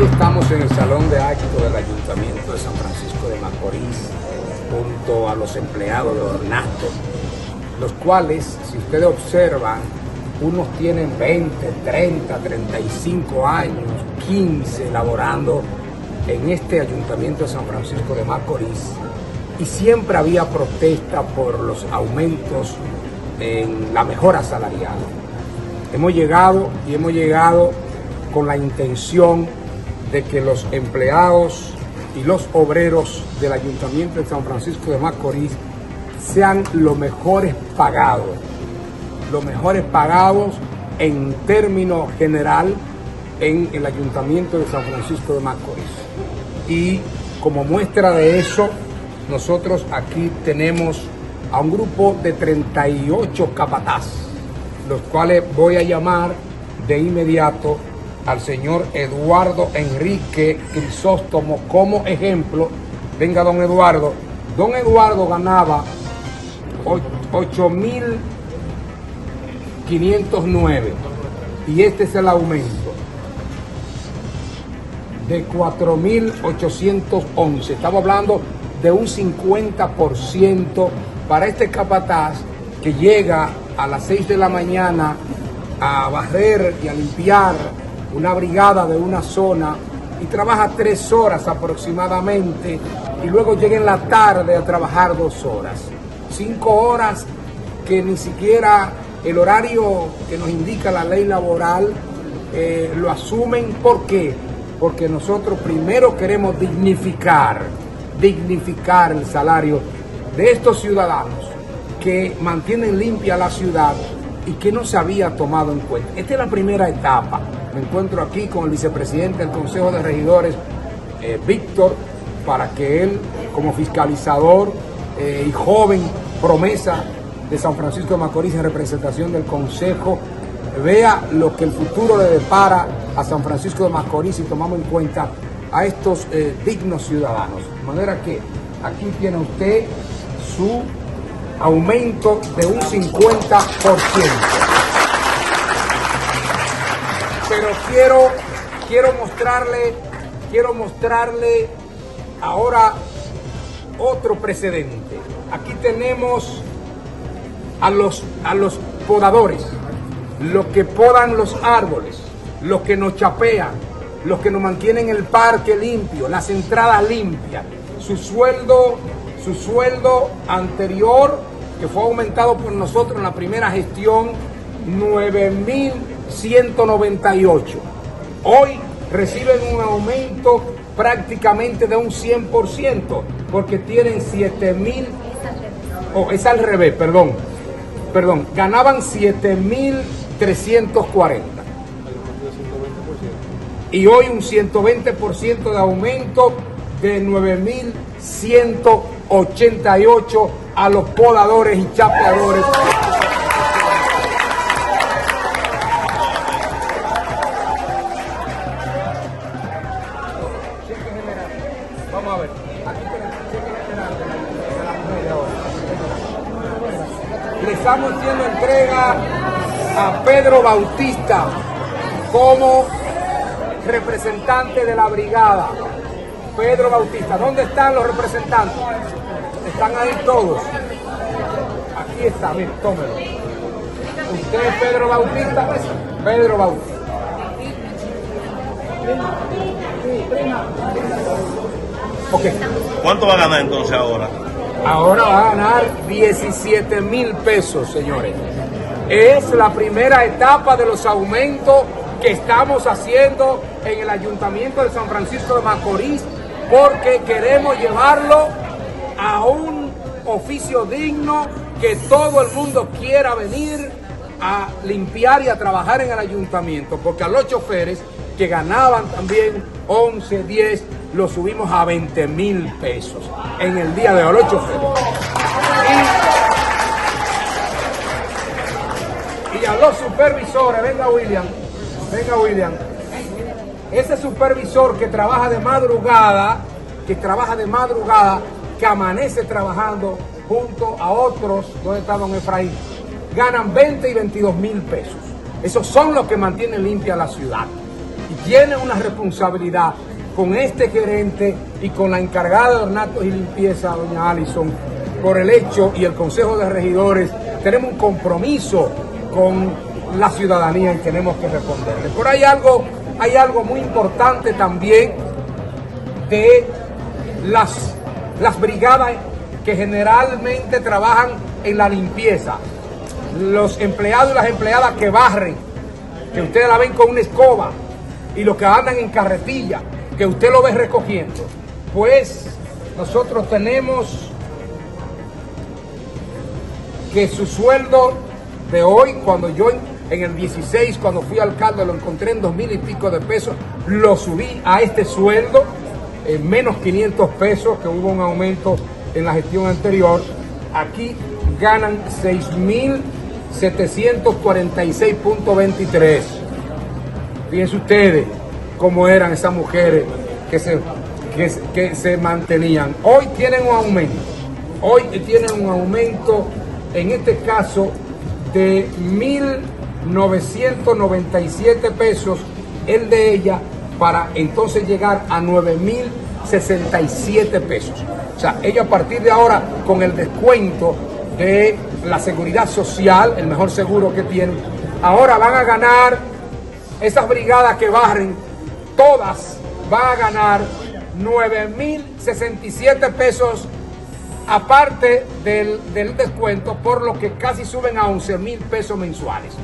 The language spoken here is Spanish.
Estamos en el salón de actos del Ayuntamiento de San Francisco de Macorís, junto a los empleados de Ornato, los cuales, si ustedes observan, unos tienen 20, 30, 35 años, 15 laborando en este Ayuntamiento de San Francisco de Macorís y siempre había protesta por los aumentos en la mejora salarial. Hemos llegado y hemos llegado con la intención de que los empleados y los obreros del Ayuntamiento de San Francisco de Macorís sean los mejores pagados, los mejores pagados en términos general en el Ayuntamiento de San Francisco de Macorís. Y como muestra de eso, nosotros aquí tenemos a un grupo de 38 capataz, los cuales voy a llamar de inmediato al señor Eduardo Enrique Crisóstomo como ejemplo. Venga, don Eduardo. Don Eduardo ganaba 8.509 y este es el aumento de 4.811. Estamos hablando de un 50% para este capataz que llega a las 6 de la mañana a barrer y a limpiar una brigada de una zona y trabaja tres horas aproximadamente y luego llega en la tarde a trabajar dos horas. Cinco horas que ni siquiera el horario que nos indica la ley laboral eh, lo asumen. ¿Por qué? Porque nosotros primero queremos dignificar, dignificar el salario de estos ciudadanos que mantienen limpia la ciudad y que no se había tomado en cuenta. Esta es la primera etapa. Me encuentro aquí con el vicepresidente del Consejo de Regidores, eh, Víctor, para que él, como fiscalizador eh, y joven promesa de San Francisco de Macorís en representación del Consejo, vea lo que el futuro le depara a San Francisco de Macorís y tomamos en cuenta a estos eh, dignos ciudadanos. De manera que aquí tiene usted su aumento de un 50%. Pero quiero, quiero mostrarle, quiero mostrarle ahora otro precedente. Aquí tenemos a los, a los podadores, los que podan los árboles, los que nos chapean, los que nos mantienen el parque limpio, las entradas limpias. Su sueldo, su sueldo anterior, que fue aumentado por nosotros en la primera gestión, 9.198. Hoy reciben un aumento prácticamente de un 100%, porque tienen 7.000, oh, es al revés, perdón, perdón, ganaban 7.340 y hoy un 120% de aumento de 9.188 a los podadores y chapeadores. Estamos haciendo entrega a Pedro Bautista como representante de la brigada. Pedro Bautista, ¿dónde están los representantes? Están ahí todos. Aquí está, mire, tómelo. Usted es Pedro Bautista, Pedro Bautista. Ok, ¿Cuánto va a ganar entonces ahora? Ahora va a ganar 17 mil pesos, señores. Es la primera etapa de los aumentos que estamos haciendo en el Ayuntamiento de San Francisco de Macorís porque queremos llevarlo a un oficio digno que todo el mundo quiera venir a limpiar y a trabajar en el ayuntamiento, porque a los choferes que ganaban también 11, 10, lo subimos a 20 mil pesos en el día de hoy, los. Y, y a los supervisores, venga William, venga William, ese supervisor que trabaja de madrugada, que trabaja de madrugada, que amanece trabajando junto a otros, ¿dónde está don Efraín? Ganan 20 y 22 mil pesos. Esos son los que mantienen limpia la ciudad. y tiene una responsabilidad con este gerente y con la encargada de ornatos y limpieza, doña Allison, por el hecho y el Consejo de Regidores, tenemos un compromiso con la ciudadanía y tenemos que responderle. Pero hay algo, hay algo muy importante también de las, las brigadas que generalmente trabajan en la limpieza. Los empleados y las empleadas que barren, que ustedes la ven con una escoba, y los que andan en carretilla, que usted lo ve recogiendo. Pues nosotros tenemos que su sueldo de hoy, cuando yo en el 16, cuando fui alcalde, lo encontré en dos mil y pico de pesos, lo subí a este sueldo, en menos 500 pesos, que hubo un aumento en la gestión anterior. Aquí ganan 6.746.23. Fíjense ustedes cómo eran esas mujeres que se, que, se mantenían. Hoy tienen un aumento. Hoy tienen un aumento, en este caso, de 1.997 pesos el de ella para entonces llegar a 9.067 pesos. O sea, ella a partir de ahora, con el descuento de la seguridad social, el mejor seguro que tienen, ahora van a ganar esas brigadas que barren, todas van a ganar 9.067 pesos aparte del, del, descuento, por lo que casi suben a 11 mil pesos mensuales.